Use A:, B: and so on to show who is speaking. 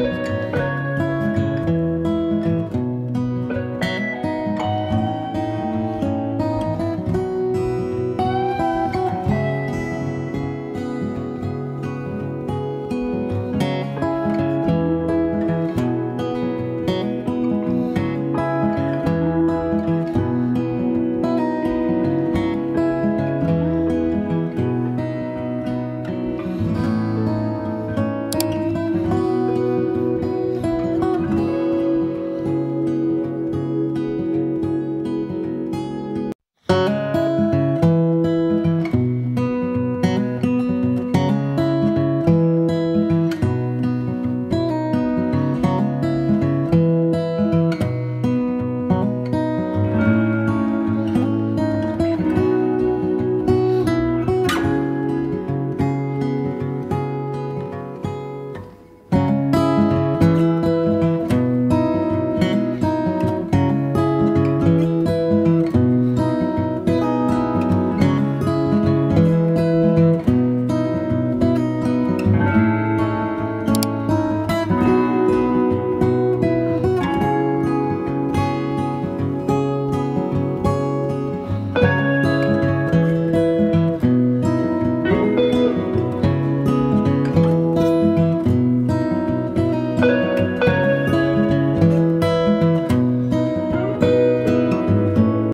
A: Okay.